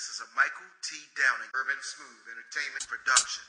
This is a Michael T. Downing Urban Smooth Entertainment production.